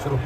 Tirou.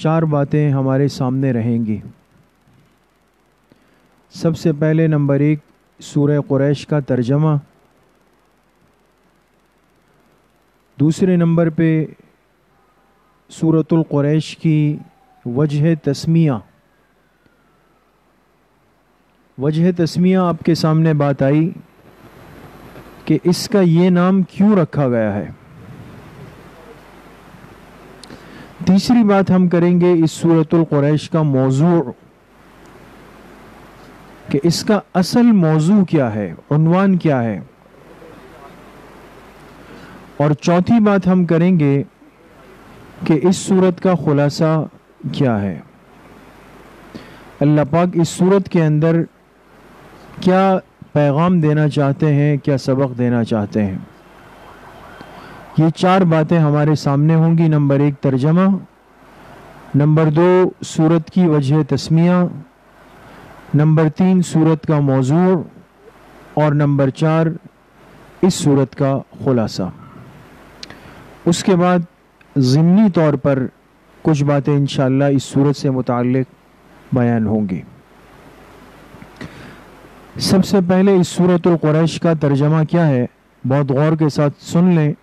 चार बातें हमारे सामने रहेंगी। सबसे पहले नंबर एक, सूरह कुरैश का तर्जमा। दूसरे नंबर पे, सूरतुल कुरैश की वजह तस्मिया। वजह तस्मिया आपके सामने बात आई कि इसका ये नाम क्यों रखा गया है? तीसरी बात हम करेंगे इस सूरतुल कुरैश का मौजू। कि इसका असल मौजू क्या है? उन्वान क्या है? और चौथी बात हम करेंगे कि इस सूरत का खुलासा क्या है? अल्लाह पाक इस सूरत के अंदर क्या पैगाम देना चाहते हैं, क्या सबक देना चाहते हैं? ये चार बातें हमारे सामने होंगी। नंबर एक, तर्जमा। नंबर दो, सूरत की वजह तस्मिया। नंबर तीन, सूरत का मौजू। और नंबर चार, इस सूरत का खुलासा। उसके बाद ज़िमनी तौर पर कुछ बातें इन इस सूरत से मुतक़ बयान होंगी। सबसे पहले इस सूरत क़ुरैश का तर्जमा क्या है? बहुत गौर के साथ सुन लें।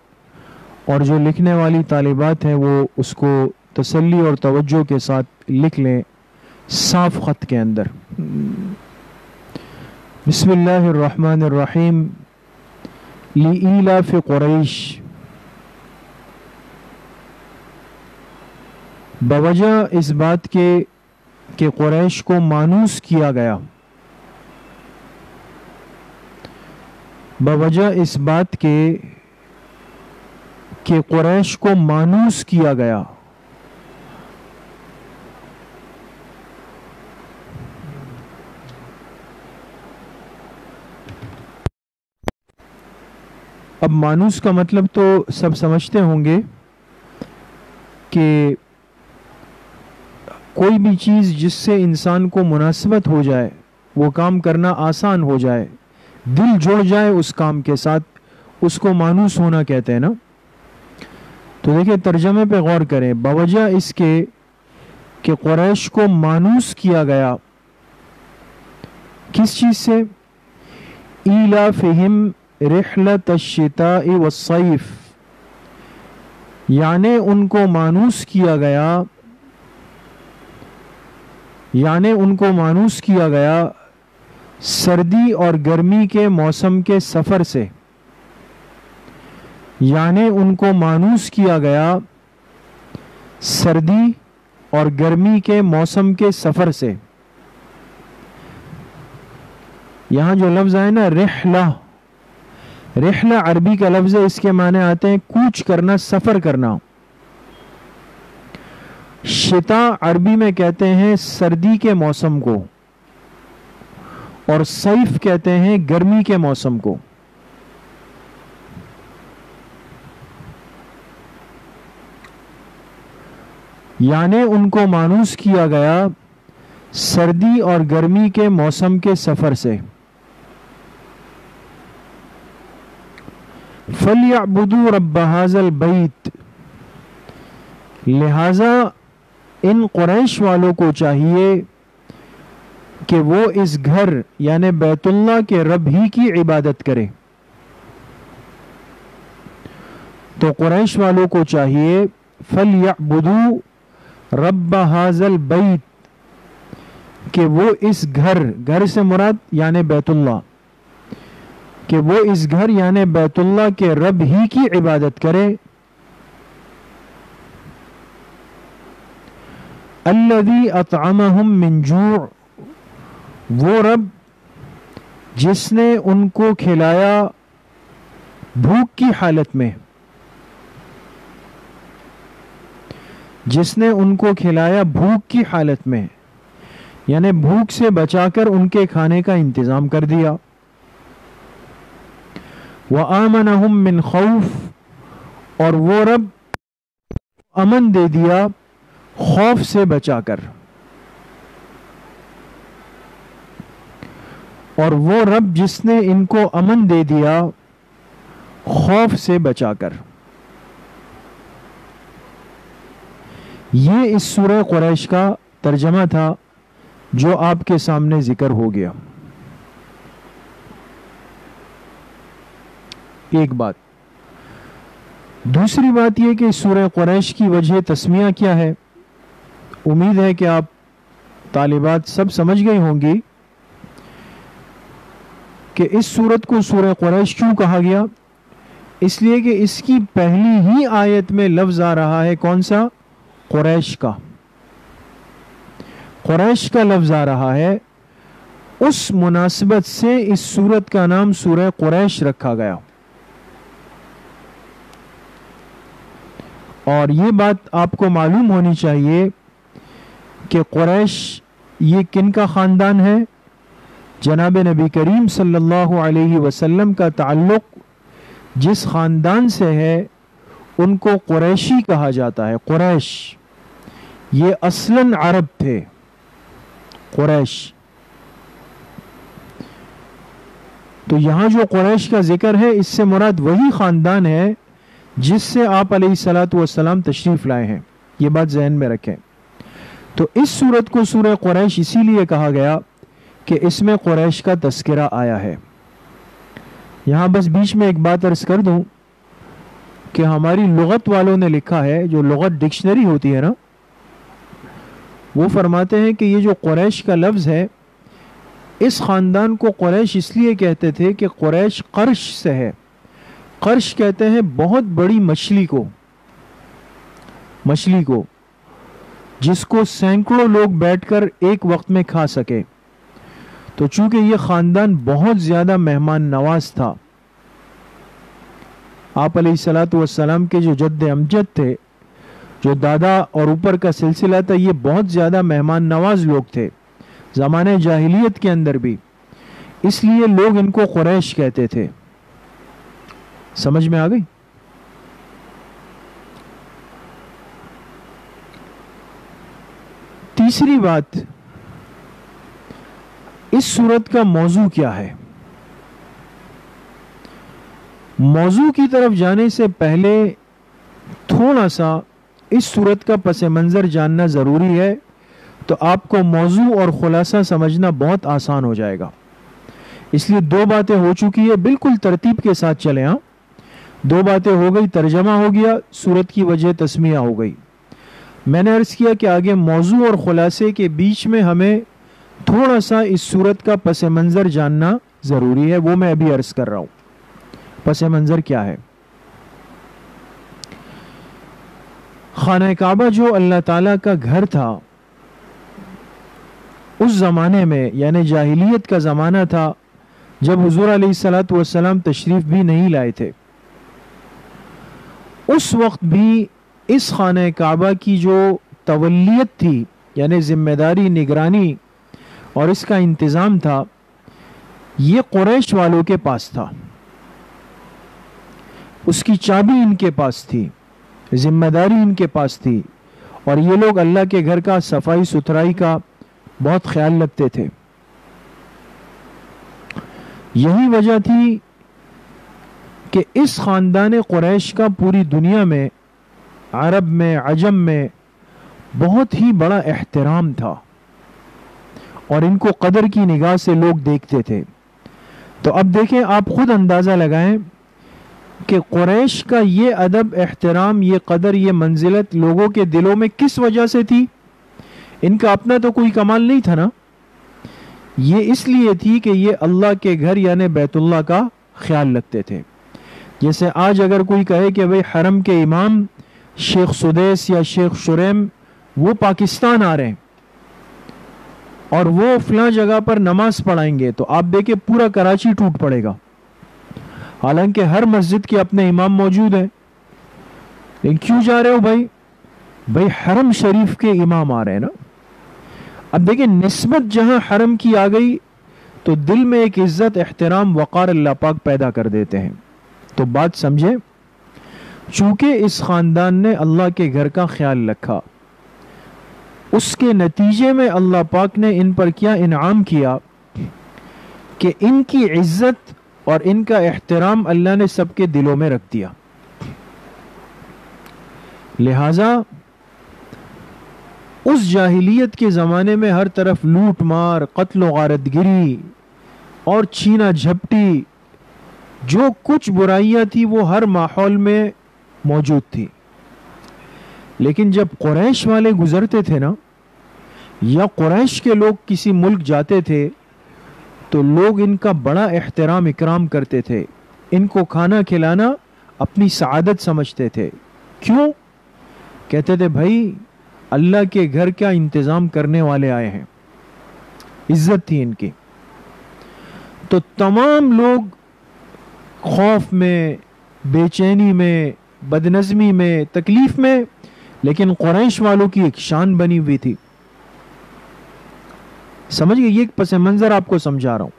और जो लिखने वाली तालिबात हैं, वो उसको तसल्ली और तवज्जो के साथ लिख लें साफ़ ख़त के अंदर। बिस्मिल्लाहिर्रहमानिर्रहीम। लीलाफ क़ुरैश। बवजह इस बात के, कि क़ुरैश को मानूस किया गया। बवजह इस बात के कि क़ुरैश को मानूस किया गया। अब मानूस का मतलब तो सब समझते होंगे कि कोई भी चीज़ जिससे इंसान को मुनासिबत हो जाए, वो काम करना आसान हो जाए, दिल जुड़ जाए उस काम के साथ, उसको मानूस होना कहते हैं ना। तो देखिए, तर्जमे पे गौर करें बवजह इसके कि क़ुरैश को मानूस किया गया, किस चीज़ से? ईला फ़हिम रहलत शिता वसैफ़ यानी उनको मानूस किया गया, यानी उनको मानूस किया गया, सर्दी और गर्मी के मौसम के सफ़र से। यानी उनको मानूस किया गया सर्दी और गर्मी के मौसम के सफ़र से। यहाँ जो लफ्ज़ है ना, रहला। रहला अरबी का लफ्ज़ है, इसके माने आते हैं कूच करना, सफ़र करना। शिता अरबी में कहते हैं सर्दी के मौसम को और सैफ कहते हैं गर्मी के मौसम को। यानी उनको मानूस किया गया सर्दी और गर्मी के मौसम के सफ़र से। फलियाबुदू रब हाजल बैत। लिहाजा इन क़ुरैश वालों को चाहिए कि वो इस घर, यानी बैतुल्ला के रब ही की इबादत करें। तो क़ुरैश वालों को चाहिए फल याबुदू रब हाजल बैत, कि वो इस घर घर से मुराद, यानि बैतुल्ला, कि वो इस घर, यानि बैतुल्ला के रब ही की इबादत करे। अल्लदी मिनजू वो रब, जिसने उनको खिलाया भूख की हालत में। जिसने उनको खिलाया भूख की हालत में, यानी भूख से बचाकर उनके खाने का इंतज़ाम कर दिया। वह आमन मिन खौफ, और वो रब अमन दे दिया खौफ से बचाकर। और वो रब जिसने इनको अमन दे दिया खौफ से बचाकर। ये इस सूरह क्रैश का तर्जमा था जो आपके सामने ज़िक्र हो गया। एक बात। दूसरी बात यह कि सूर्य कुरैश की वजह तस्मिया क्या है? उम्मीद है कि आप तालिबात सब समझ गई होंगी कि इस सूरत को सूर्य कुरैश क्यों कहा गया? इसलिए कि इसकी पहली ही आयत में लफ्ज आ रहा है कौन सा? कुरैश का। कुरैश का लफ्ज आ रहा है, उस मुनासिबत से इस सूरत का नाम सूर्य कुरैश रखा गया। और ये बात आपको मालूम होनी चाहिए कि कुरैश ये किन का ख़ानदान है? जनाब नबी करीम सल्लल्लाहु अलैहि वसल्लम का ताल्लुक जिस ख़ानदान से है, उनको कुरैशी कहा जाता है, कुरैश। ये असलन अरब थे, कुरैश। तो यहाँ जो कुरैश का ज़िक्र है, इससे मुराद वही ख़ानदान है, जिससे आप सलाम तशरीफ़ लाए हैं। ये बात जहन में रखें। तो इस सूरत को सूर्य कुरैश इसीलिए कहा गया कि इसमें कुरैश का तस्करा आया है। यहाँ बस बीच में एक बात अर्ज़ कर दूँ कि हमारी लगत वालों ने लिखा है, जो लगत डिक्शनरी होती है ना वो फरमाते हैं कि ये जो क्रैश का लफ्ज़ है, इस ख़ानदान को कुरैश इसलिए कहते थे कि कुरैश कर्श से है। कर्श कहते हैं बहुत बड़ी मछली को मछली को, जिसको सैकड़ों लोग बैठकर एक वक्त में खा सके। तो चूँकि ये ख़ानदान बहुत ज़्यादा मेहमान नवाज़ था, आप सलाम के जो जद्द अमजद थे जो दादा और ऊपर का सिलसिला था, ये बहुत ज़्यादा मेहमान नवाज़ लोग थे, ज़माने जाहिलियत के अंदर भी। इसलिए लोग इनको कुरैश कहते थे। समझ में आ गई? तीसरी बात, इस सूरत का मौजू क्या है? मौजू की तरफ़ जाने से पहले थोड़ा सा इस सूरत का पस मंज़र जानना ज़रूरी है तो आपको मौजू और ख़ुलासा समझना बहुत आसान हो जाएगा। इसलिए दो बातें हो चुकी है, बिल्कुल तरतीब के साथ चले हाँ। दो बातें हो गई, तर्जमा हो गया, सूरत की वजह तस्मिया हो गई। मैंने अर्ज़ किया कि आगे मौजू और ख़ुलासे के बीच में हमें थोड़ा सा इस सूरत का पस मंज़र जानना ज़रूरी है, वो मैं अभी अर्ज़ कर रहा हूँ। पस मंज़र क्या है? खाना काबा जो अल्लाह ताला का घर था, उस ज़माने में, यानी जाहिलियत का ज़माना था, जब हजूर सलाम तशरीफ़ भी नहीं लाए थे। उस वक्त भी इस खाना काबा की जो तवलियत थी, यानी ज़िम्मेदारी, निगरानी और इसका इंतज़ाम था, ये कुरैश वालों के पास था। उसकी चाबी इनके पास थी। ज़िम्मेदारी इनके पास थी। और ये लोग अल्लाह के घर का सफ़ाई सुथराई का बहुत ख्याल रखते थे। यही वजह थी कि इस ख़ानदान क़ुरैश का पूरी दुनिया में, अरब में, अजम में बहुत ही बड़ा एहतराम था। और इनको कदर की निगाह से लोग देखते थे। तो अब देखें, आप खुद अंदाज़ा लगाएँ कि क़ुरैश का ये अदब, एहतराम, ये कदर, ये मंजिलत लोगों के दिलों में किस वजह से थी? इनका अपना तो कोई कमाल नहीं था ना? ये इसलिए थी कि ये अल्लाह के घर यानी बैतुल्ला का ख्याल रखते थे। जैसे आज अगर कोई कहे कि भाई हरम के इमाम, शेख सुदेस या शेख शुरैम, वो पाकिस्तान आ रहे हैं और वो फला जगह पर नमाज़ पढ़ाएँगे तो आप देखिए पूरा कराची टूट पड़ेगा। हालाँकि हर मस्जिद के अपने इमाम मौजूद हैं। लेकिन क्यों जा रहे हो भाई? भाई, हरम शरीफ के इमाम आ रहे हैं ना? अब देखिए, नस्बत जहाँ हरम की आ गई तो दिल में एक इज़्ज़त, एहतराम, वक़ार अल्लाह पाक पैदा कर देते हैं। तो बात समझे, चूँकि इस ख़ानदान ने अल्लाह के घर का ख्याल रखा, उसके नतीजे में अल्लाह पाक ने इन पर क्या इनाम किया कि इनकी इज़्ज़त और इनका एहतराम अल्लाह ने सबके दिलों में रख दिया। लिहाजा, उस जाहिलियत के ज़माने में हर तरफ़ लूट मार कत्ल गारतगिरी और छीना झपटी जो कुछ बुराइयाँ थी, वो हर माहौल में मौजूद थी। लेकिन जब कुरैश वाले गुजरते थे ना, या कुरैश के लोग किसी मुल्क जाते थे तो लोग इनका बड़ा एहतराम, इकराम करते थे। इनको खाना खिलाना अपनी सआदत समझते थे। क्यों? कहते थे, भाई, अल्लाह के घर क्या इंतज़ाम करने वाले आए हैं? इज़्ज़त थी इनकी। तो तमाम लोग खौफ में, बेचैनी में, बदनज़मी में, तकलीफ़ में, लेकिन कुरैश वालों की एक शान बनी हुई थी। समझ गए? ये पस मंज़र आपको समझा रहा हूँ।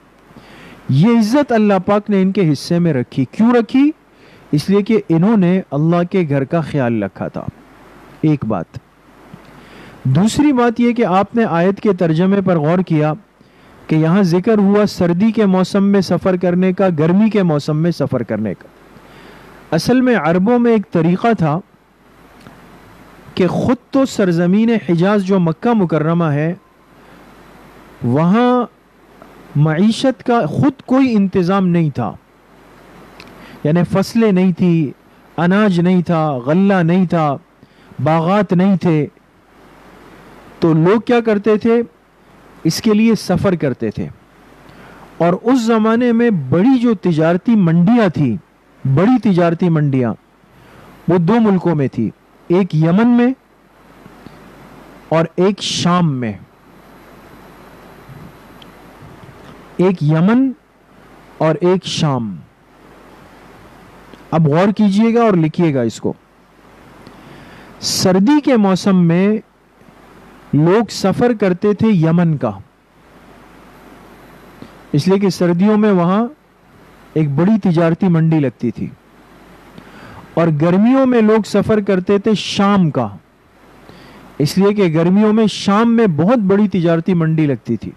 ये इज़्ज़त अल्लाह पाक ने इनके हिस्से में रखी। क्यों रखी? इसलिए कि इन्होंने अल्लाह के घर का ख्याल रखा था। एक बात। दूसरी बात यह कि आपने आयत के तर्जमे पर गौर किया कि यहाँ ज़िक्र हुआ सर्दी के मौसम में सफ़र करने का, गर्मी के मौसम में सफ़र करने का। असल में अरबों में एक तरीक़ा था कि ख़ुद तो सरजमीन हिजाज जो मक्का मुकर्रमा है वहाँ मीशत का ख़ुद कोई इंतज़ाम नहीं था। यानी फ़सलें नहीं थी, अनाज नहीं था, गल्ला नहीं था, बागात नहीं थे। तो लोग क्या करते थे? इसके लिए सफ़र करते थे। और उस ज़माने में बड़ी जो तिजारती मंडियाँ थी, बड़ी तिजारती मंडियाँ, वो दो मुल्कों में थी, एक यमन में और एक शाम में। एक यमन और एक शाम। अब गौर कीजिएगा और लिखिएगा इसको। सर्दी के मौसम में लोग सफ़र करते थे यमन का। इसलिए कि सर्दियों में वहाँ एक बड़ी तिजारती मंडी लगती थी। और गर्मियों में लोग सफ़र करते थे शाम का। इसलिए कि गर्मियों में शाम में बहुत बड़ी तिजारती मंडी लगती थी।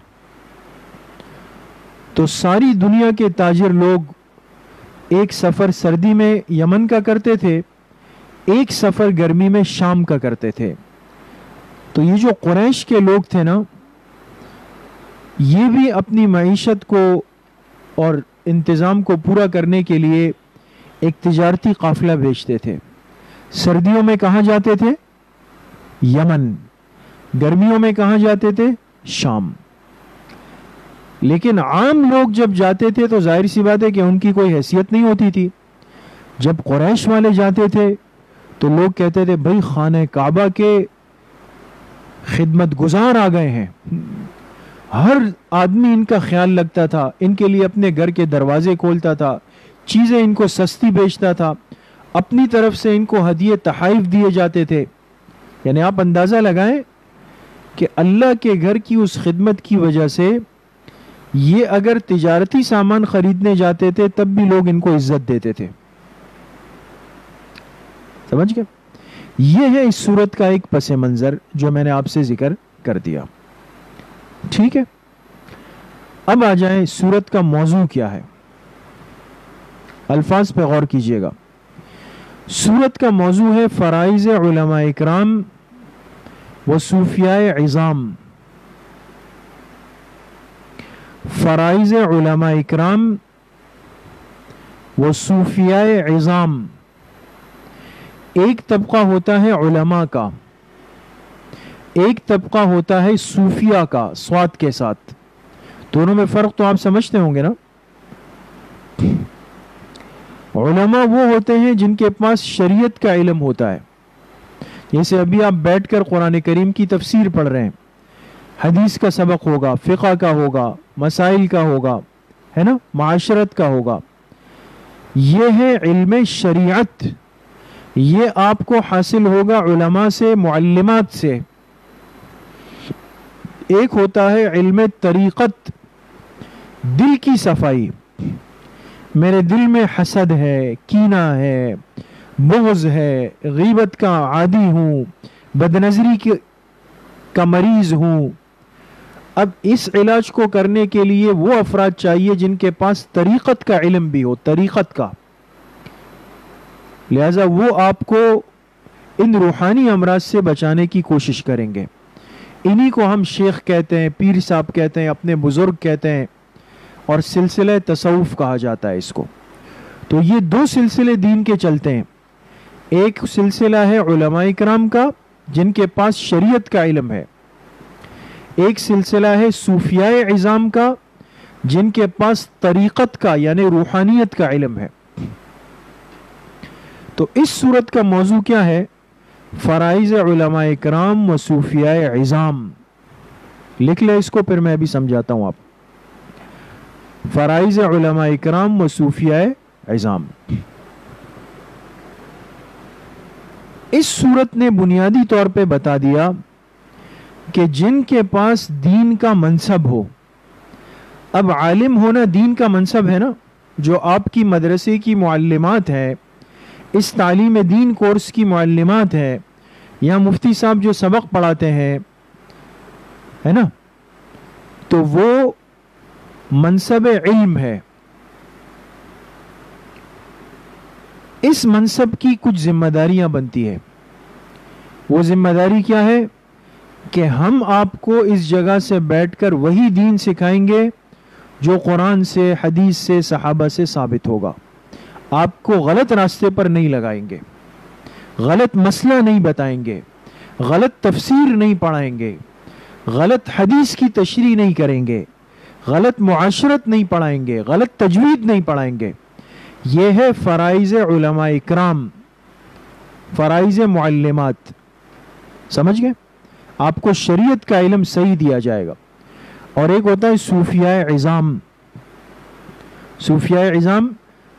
तो सारी दुनिया के ताजिर लोग एक सफ़र सर्दी में यमन का करते थे, एक सफ़र गर्मी में शाम का करते थे। तो ये जो क्रैश के लोग थे ना, ये भी अपनी मीशत को और इंतज़ाम को पूरा करने के लिए एक तजारती काफिला भेजते थे। सर्दियों में कहाँ जाते थे? यमन। गर्मियों में कहाँ जाते थे? शाम। लेकिन आम लोग जब जाते थे तो ज़ाहिर सी बात है कि उनकी कोई हैसियत नहीं होती थी। जब कुरैश वाले जाते थे तो लोग कहते थे, भाई, खान काबा के खिदमत गुजार आ गए हैं। हर आदमी इनका ख्याल लगता था, इनके लिए अपने घर के दरवाजे खोलता था, चीज़ें इनको सस्ती बेचता था, अपनी तरफ़ से इनको हदिये तहाइफ दिए जाते थे। यानी आप अंदाज़ा लगाएँ कि अल्लाह के घर की उस खिदमत की वजह से ये अगर तिजारती सामान खरीदने जाते थे, तब भी लोग इनको इज़्ज़त देते थे। समझ गए? ये है इस सूरत का एक पस मंज़र, जो मैंने आपसे ज़िक्र कर दिया। ठीक है? अब आ जाए सूरत का मौजू क्या है? अल्फाज पे गौर कीजिएगा। सूरत का मौजू है फ़राइज़ इकराम व सूफिया इज़ाम फ़राइज़ इकराम व सूफिया इज़ाम। एक तबका होता है उलमा का, एक तबका होता है सूफिया का, स्वाद के साथ। दोनों में फ़र्क तो आप समझते होंगे ना? उलमा वो होते हैं जिनके पास शरीयत का इलम होता है। जैसे अभी आप बैठकर कुरान करीम की तफसीर पढ़ रहे हैं। हदीस का सबक होगा, फ़िका का होगा, मसाइल का होगा, है ना? माशरत का होगा। ये है इल्म शरीयत। ये आपको हासिल होगा उलमा से, मुअल्लिमात से। एक होता है इल्म तरीक़त, दिल की सफ़ाई। मेरे दिल में हसद है, कीना है बोझ है, गीबत का आदि हूँ, बदनजरी का मरीज़ हूँ। अब इस इलाज को करने के लिए वो अफराद चाहिए जिनके पास तरीक़त का इलम भी हो, तरीक़त का। लिहाजा वो आपको इन रूहानी अमराज से बचाने की कोशिश करेंगे। इन्हीं को हम शेख कहते हैं, पीर साहब कहते हैं, अपने बुज़ुर्ग कहते हैं और सिलसिले तसवुफ़ कहा जाता है इसको। तो ये दो सिलसिले दीन के चलते हैं। एक सिलसिला है कराम का, जिनके पास शरीयत का इलम है। एक सिलसिला है सूफिया इज़ाम का, जिनके पास तरीक़त का, यानी रूहानियत का इलम है। तो इस सूरत का मौजू क्या है? फ़राइज़ कराम व सूफिया इज़ाम। लिख ले इसको, फिर मैं अभी समझाता हूँ आप। फ़राइज़ कराम व सूफिया इज़ाम। इस सूरत ने बुनियादी तौर पे बता दिया कि जिनके पास दीन का मनसब हो। अब आलिम होना दीन का मनसब है ना? जो आपकी मदरसे की मालूमात है, इस तालीम दीन कोर्स की मालूमात है, या मुफ्ती साहब जो सबक पढ़ाते हैं, है ना? तो वो मनसब इल्म है। इस मनसब की कुछ जिम्मेदारियाँ बनती है। वो ज़िम्मेदारी क्या है? कि हम आपको इस जगह से बैठकर वही दीन सिखाएँगे जो कुरान से, हदीस से, सहाबा से साबित होगा। आपको गलत रास्ते पर नहीं लगाएँगे। गलत मसला नहीं बताएँगे। गलत तफसीर नहीं पढ़ाएँगे। गलत हदीस की तशरी नहीं करेंगे। गलत मुआशरत नहीं पढ़ाएँगे। गलत तजवीद नहीं पढ़ाएँगे। यह है फ़राइज़ इकराम, फ़राइज़ मुअल्लिमात। समझ गए? आपको शरीयत का इलम सही दिया जाएगा। और एक होता है सूफिया इज़ाम। सूफिया इज़ाम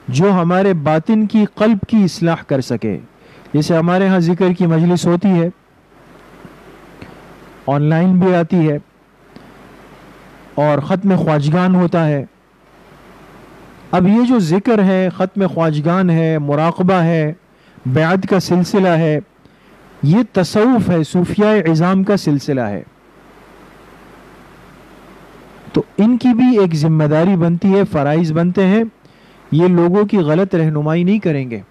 जो हमारे बातिन की कल्ब की असलाह कर सके। जैसे हमारे यहाँ ज़िक्र की मजलिस होती है, ऑनलाइन भी आती है, और ख़त्म ख्वाजगान होता है। अब ये जो ज़िक्र है, ख़त्म ख्वाजगान है, मुराकबा है ब्याद का सिलसिला है ये तसवुफ़ है, सूफिया इज़ाम का सिलसिला है। तो इनकी भी एक ज़िम्मेदारी बनती है, फ़राइज़ बनते हैं। ये लोगों की गलत रहनुमाई नहीं करेंगे।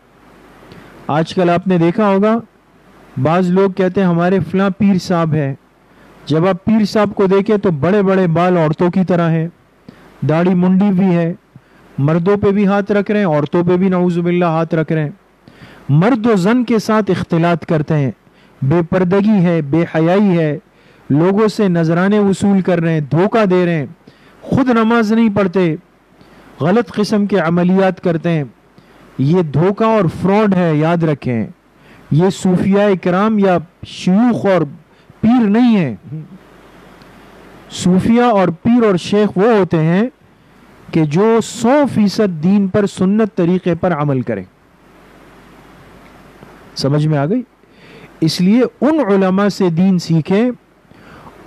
आजकल आपने देखा होगा, बाज़ लोग कहते हैं, हमारे फला पीर साहब है। जब आप पीर साहब को देखें तो बड़े बड़े बाल औरतों की तरह हैं। दाढ़ी मुंडी भी है, मर्दों पे भी हाथ रख रहे हैं, औरतों पे भी नवजुबिल्ला हाथ रख रहे हैं। मर्द व जन के साथ इख्तलात करते हैं। बेपर्दगी है, बेहयाई है। लोगों से नजराने वसूल कर रहे हैं, धोखा दे रहे हैं। खुद नमाज़ नहीं पढ़ते, गलत किस्म के अमलियात करते हैं। ये धोखा और फ्रॉड है, याद रखें। ये सूफिया कराम या शयूख और पीर नहीं है। सूफिया और पीर और शेख वो होते हैं कि जो सौ फ़ीसद दीन पर सुन्नत तरीके पर अमल करें। समझ में आ गई? इसलिए उन उलमा से दीन सीखें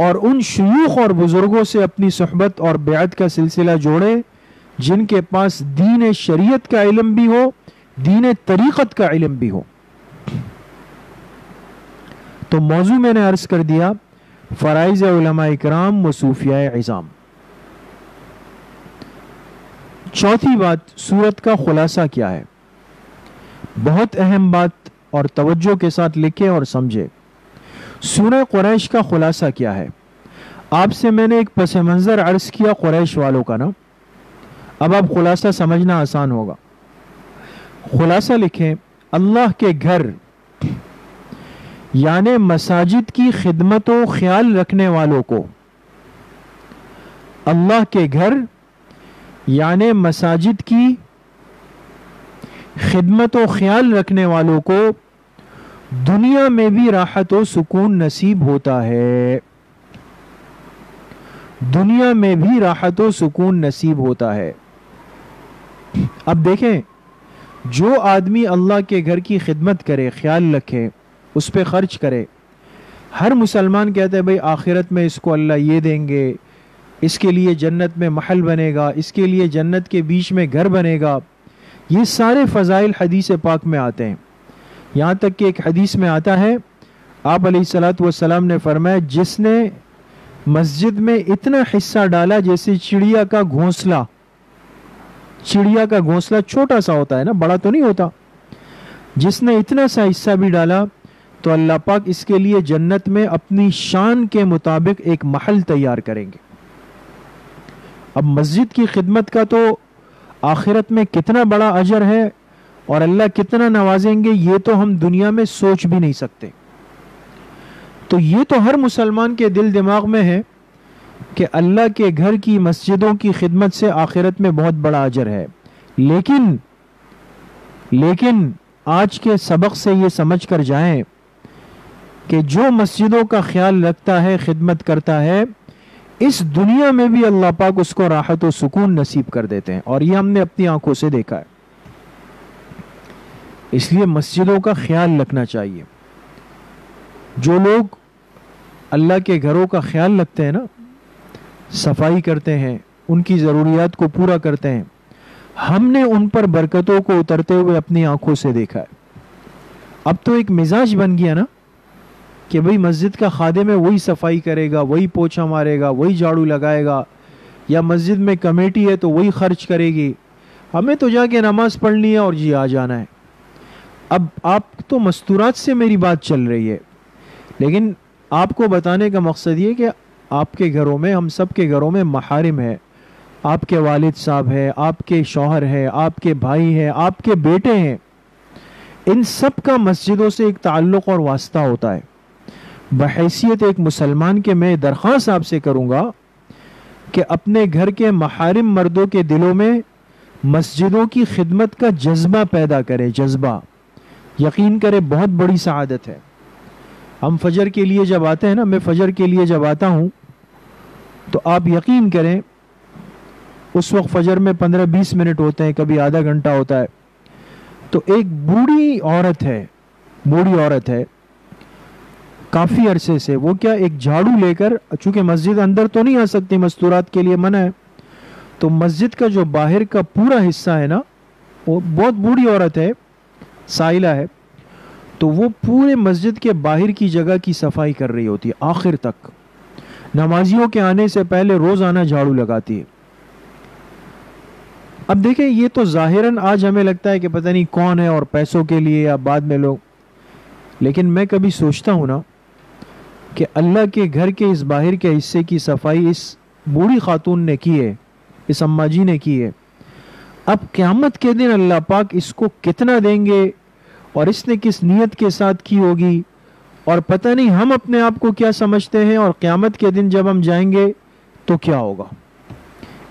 और उन शयूख और बुज़ुर्गों से अपनी सहबत और ब्यात का सिलसिला जोड़ें, जिनके पास दीन शरीयत का इलम भी हो, दीन तरीक़त का इलम भी हो। तो मौजू मैंने अर्ज़ कर दिया, फ़राइज़ कराम व सूफिया इज़ाम। चौथी बात, सूरत का खुलासा क्या है? बहुत अहम बात और तवज्जो के साथ लिखे और समझे। सूरह कुरैश का खुलासा क्या है? आपसे मैंने एक पस मंज़र अर्ज़ किया कुरैश वालों का ना? अब आप खुलासा समझना आसान होगा। खुलासा लिखें, अल्लाह के घर, यानी मसाजिद की खिदमत ख्याल रखने वालों को। अल्लाह के घर, यानी मसाजिद की खिदमत व ख्याल रखने वालों को दुनिया में भी राहत व सुकून नसीब होता है। दुनिया में भी राहत व सुकून नसीब होता है। अब देखें, जो आदमी अल्लाह के घर की खिदमत करे, ख्याल रखे, उस पर खर्च करे, हर मुसलमान कहते हैं, भाई, आखिरत में इसको अल्लाह ये देंगे, इसके लिए जन्नत में महल बनेगा, इसके लिए जन्नत के बीच में घर बनेगा। ये सारे फ़जाइल हदीस पाक में आते हैं। यहाँ तक कि एक हदीस में आता है, आप सलाम ने फरमाया, जिसने मस्जिद में इतना हिस्सा डाला जैसे चिड़िया का घोंसला। चिड़िया का घोंसला छोटा सा होता है ना, बड़ा तो नहीं होता। जिसने इतना सा हिस्सा भी डाला तो अल्लाह पाक इसके लिए जन्नत में अपनी शान के मुताबिक एक महल तैयार करेंगे। अब मस्जिद की खिदमत का तो आखिरत में कितना बड़ा अजर है और अल्लाह कितना नवाजेंगे, ये तो हम दुनिया में सोच भी नहीं सकते। तो ये तो हर मुसलमान के दिल दिमाग में है कि अल्लाह के घर की मस्जिदों की खिदमत से आखिरत में बहुत बड़ा अजर है। लेकिन लेकिन आज के सबक से ये समझ कर जाएँ कि जो मस्जिदों का ख्याल रखता है, खिदमत करता है इस दुनिया में भी अल्लाह पाक उसको राहत और सुकून नसीब कर देते हैं और ये हमने अपनी आँखों से देखा है। इसलिए मस्जिदों का ख्याल रखना चाहिए। जो लोग अल्लाह के घरों का ख्याल रखते हैं ना, सफ़ाई करते हैं, उनकी ज़रूरियात को पूरा करते हैं, हमने उन पर बरकतों को उतरते हुए अपनी आँखों से देखा है। अब तो एक मिजाज बन गया ना कि भाई मस्जिद का खादे में वही सफ़ाई करेगा, वही पोछा मारेगा, वही झाड़ू लगाएगा। या मस्जिद में कमेटी है तो वही खर्च करेगी। हमें तो जाके नमाज़ पढ़नी है और जी आ जाना है। अब आप तो मस्तूरात से मेरी बात चल रही है। लेकिन आपको बताने का मकसद ये कि आपके घरों में, हम सब के घरों में महारिम है। आपके वालिद साहब है, आपके शौहर है, आपके भाई हैं, आपके बेटे हैं। इन सब का मस्जिदों से एक ताल्लुक़ और वास्ता होता है। बहसीत एक मुसलमान के मैं दरख्वास्त आपसे करूँगा कि अपने घर के महारिम मर्दों के दिलों में मस्जिदों की खिदमत का जज्बा पैदा करें, जज्बा। यकीन करें, बहुत बड़ी सआदत है। हम फजर के लिए जब आते हैं ना, मैं फजर के लिए जब आता हूँ तो आप यकीन करें, उस वक्त फजर में पंद्रह बीस मिनट होते हैं, कभी आधा घंटा होता है। तो एक बूढ़ी औरत है, बूढ़ी औरत है काफ़ी अरसे से। वो क्या एक झाड़ू लेकर, चूँकि मस्जिद अंदर तो नहीं आ सकती मस्तूरात के लिए मना है तो मस्जिद का जो बाहर का पूरा हिस्सा है ना, वो बहुत बूढ़ी औरत है साइला है तो वो पूरे मस्जिद के बाहर की जगह की सफ़ाई कर रही होती है, आखिर तक। नमाजियों के आने से पहले रोज़ाना झाड़ू लगाती है। अब देखें, ये तो ज़ाहिरन आज हमें लगता है कि पता नहीं कौन है और पैसों के लिए या बाद में लोग, लेकिन मैं कभी सोचता हूँ ना कि अल्लाह के घर के इस बाहर के हिस्से की सफ़ाई इस बूढ़ी खातून ने की है, इस अम्मा जी ने की है। अब क़्यामत के दिन अल्लाह पाक इसको कितना देंगे और इसने किस नीयत के साथ की होगी? और पता नहीं हम अपने आप को क्या समझते हैं और क़्यामत के दिन जब हम जाएँगे तो क्या होगा?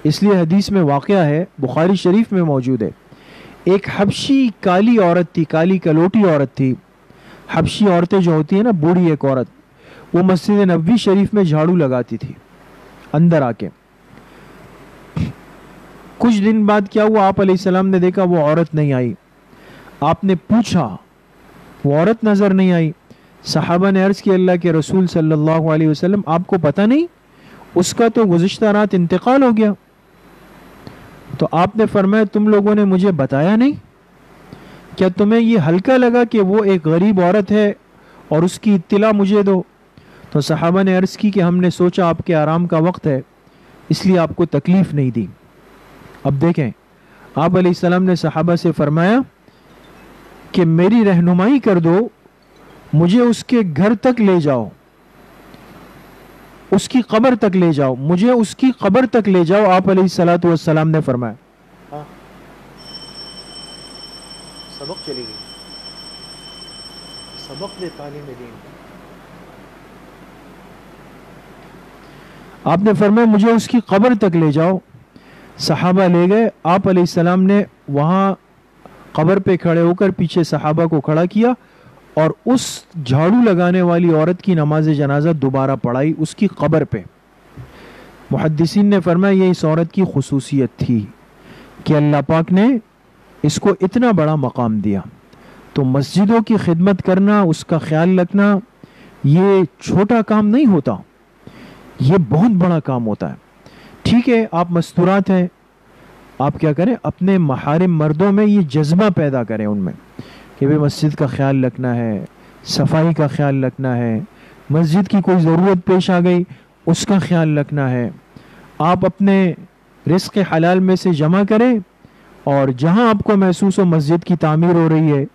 इसलिए हदीस में वाक़ है, बुखारी शरीफ में मौजूद है। एक हबशी काली औरत थी, काली कलोटी औरत थी। हबशी औरतें जो होती हैं ना, बूढ़ी एक औरत। वो मस्जिद नबी शरीफ में झाड़ू लगाती थी, अंदर आके। कुछ दिन बाद क्या हुआ? आप सलाम ने देखा वो औरत नहीं आई। आपने पूछा, वो औरत नज़र नहीं आई। साहबा ने अर्ज़ किया, अल्लाह के रसूल सल्लल्लाहु अलैहि वसल्लम, आपको पता नहीं? उसका तो गुज्त रात इंतकाल हो गया। तो आपने फरमाया, तुम लोगों ने मुझे बताया नहीं? क्या तुम्हें ये हल्का लगा कि वो एक गरीब औरत है और उसकी इत्तला मुझे दो? तो सहाबा ने अर्ज़ की कि हमने सोचा आपके आराम का वक्त है, इसलिए आपको तकलीफ़ नहीं दी। अब देखें, आप सलाम ने सहाबा से फरमाया कि मेरी रहनुमाई कर दो, मुझे उसके घर तक ले जाओ, उसकी कब्र तक ले जाओ, मुझे उसकी कब्र तक ले जाओ, आप सलाम ने फरमाया। हाँ। सबक चली गई। सबक दे तालीम दीन आपने फरमाया, मुझे उसकी कब्र तक ले जाओ। सहाबा ले गए। आप सलाम ने वहाँ कब्र पे खड़े होकर पीछे सहाबा को खड़ा किया और उस झाड़ू लगाने वाली औरत की नमाज़ जनाजा दोबारा पढ़ाई उसकी कब्र पे। मुहदसिन ने फरमाया ये इस औरत की खसूसियत थी कि अल्लाह पाक ने इसको इतना बड़ा मकाम दिया। तो मस्जिदों की खिदमत करना, उसका ख्याल रखना, ये छोटा काम नहीं होता। ये बहुत बड़ा काम होता है। ठीक है, आप मस्तूरात हैं। आप क्या करें? अपने महारिम मर्दों में ये जज्बा पैदा करें उनमें कि भाई मस्जिद का ख्याल रखना है, सफ़ाई का ख्याल रखना है, मस्जिद की कोई ज़रूरत पेश आ गई, उसका ख्याल रखना है। आप अपने रिस्क हलाल में से जमा करें और जहाँ आपको महसूस हो मस्जिद की तामीर हो रही है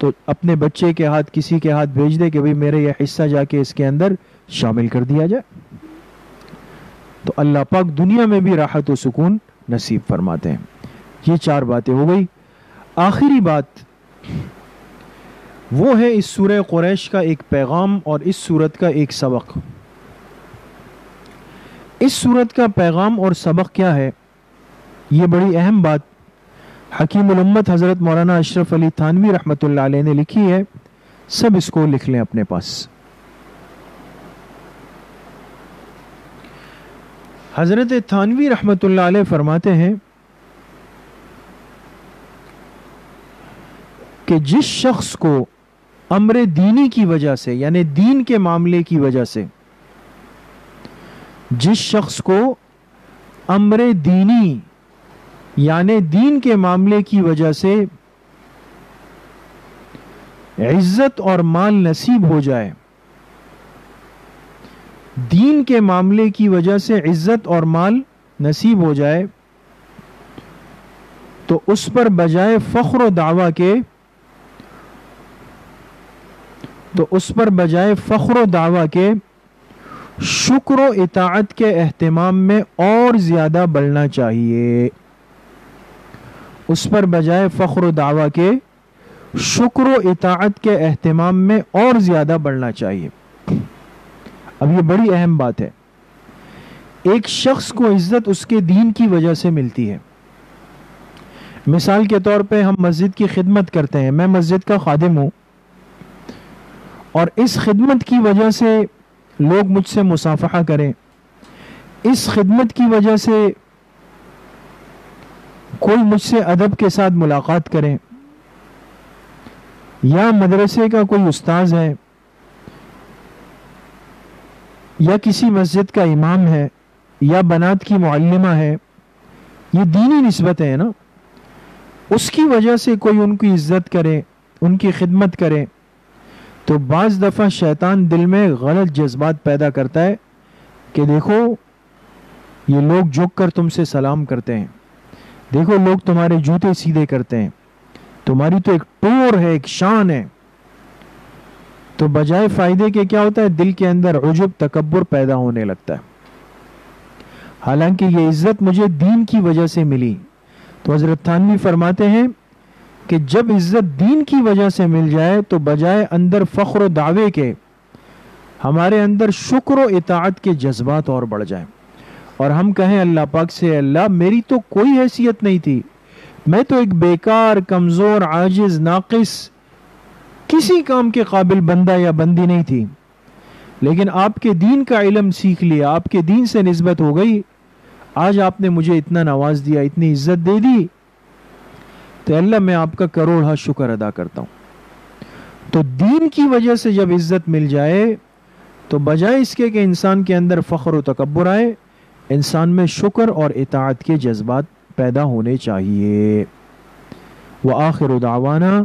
तो अपने बच्चे के हाथ, किसी के हाथ भेज दे कि भाई मेरे यह हिस्सा जाके इसके अंदर शामिल कर दिया जाए। तो अल्लाह पाक दुनिया में भी राहत व सुकून नसीब फरमाते हैं। ये चार बातें हो गई। आखिरी बात वो है इस सूर कुरैश का एक पैगाम और इस सूरत का एक सबक। इस सूरत का पैगाम और सबक क्या है? ये बड़ी अहम बात हकीम उम्मत हज़रत मौलाना अशरफ अली थानवी रहमत ने लिखी है। सब इसको लिख लें अपने पास। हज़रत थानवी रहमत फरमाते हैं कि जिस शख्स को अमर दीनी की वजह से, यानी दीन के मामले की वजह से, जिस शख्स को अमर दीनी, यानी दीन के मामले की वजह से इज़्ज़त और माल नसीब हो जाए दीन के मामले की वजह से इज़्ज़त और माल नसीब हो जाए तो उस पर बजाय फ़ख्र दावा के तो उस पर बजाय फ़ख्र दावा के, शुक्र इताअत के अहतमाम में और ज़्यादा बढ़ना चाहिए। उस पर बजाय फ़ख्र दावा के, शुक्र इताअत के अहतमाम में और ज़्यादा बढ़ना चाहिए। अब ये बड़ी अहम बात है। एक शख्स को इज़्ज़त उसके दीन की वजह से मिलती है। मिसाल के तौर पे हम मस्जिद की खिदमत करते हैं। मैं मस्जिद का खादिम हूँ। और इस खिदमत की वजह से लोग मुझसे मुसाफा करें। इस खिदमत की वजह से कोई मुझसे अदब के साथ मुलाकात करें। या मदरसे का कोई उस्ताज है। या किसी मस्जिद का इमाम है, या बनात की मुअल्लिमा है, ये दीनी नस्बत है ना? उसकी वजह से कोई उनकी इज़्ज़त करे, उनकी खिदमत करे तो बाज़ दफ़ा शैतान दिल में गलत जज्बात पैदा करता है कि देखो, ये लोग झुक कर तुमसे सलाम करते हैं। देखो, लोग तुम्हारे जूते सीधे करते हैं। तुम्हारी तो एक टोर है, एक शान है। तो बजाय फ़ायदे के क्या होता है? दिल के अंदर उजुब तकबर पैदा होने लगता है। हालाँकि ये इज़्ज़त मुझे दीन की वजह से मिली। तो हज़रत थानवी फरमाते हैं कि जब इज़्ज़त दीन की वजह से मिल जाए तो बजाय अंदर फ़ख्र दावे के, हमारे अंदर शुक्र इतात के जज्बात और बढ़ जाए। और हम कहें, अल्लाह पाक से, अल्लाह, मेरी तो कोई हैसियत नहीं थी। मैं तो एक बेकार, कमज़ोर, आजिज, नाकिस किसी काम के काबिल बंदा या बंदी नहीं थी। लेकिन आपके दीन का इलम सीख लिया, आपके दीन से नस्बत हो गई। आज आपने मुझे इतना नवाज़ दिया, इतनी इज़्ज़त दे दी तो अल्लाह मैं आपका करोड़ शुक्र अदा करता हूँ। तो दीन की वजह से जब इज़्ज़त मिल जाए तो बजाय इसके कि इंसान के अंदर फ़ख्र तकबर आए, इंसान में शुक्र और इतात के जज्बात पैदा होने चाहिए। व आखिर दावाना